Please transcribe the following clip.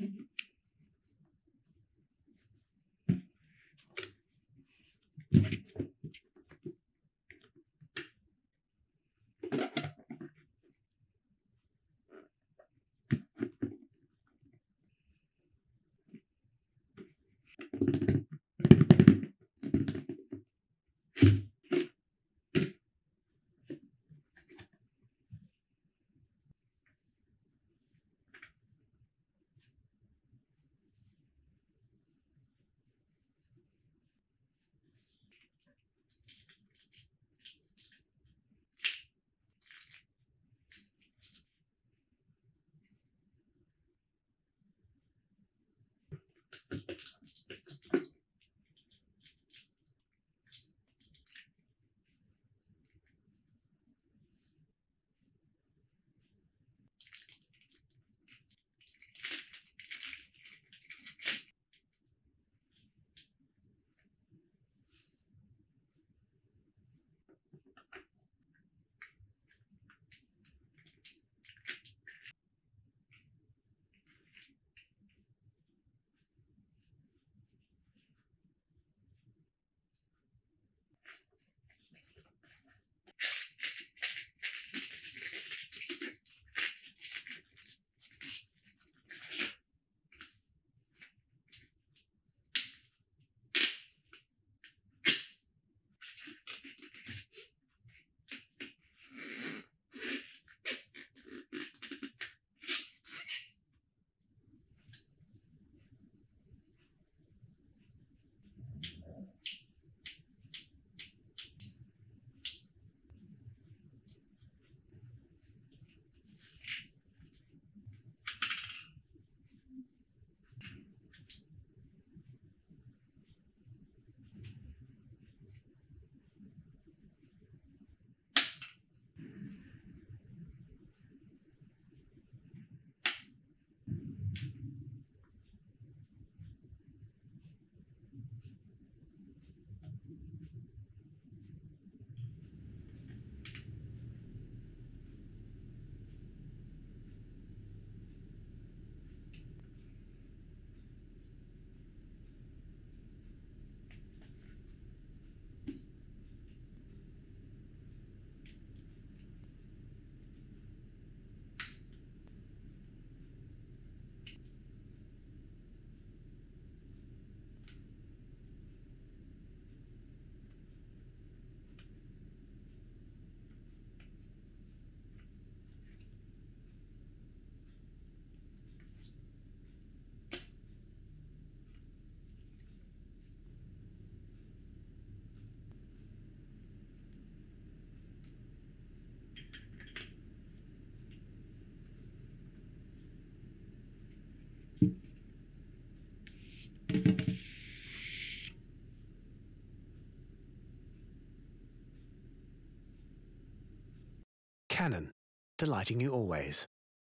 Mm-hmm. Canon, delighting you always.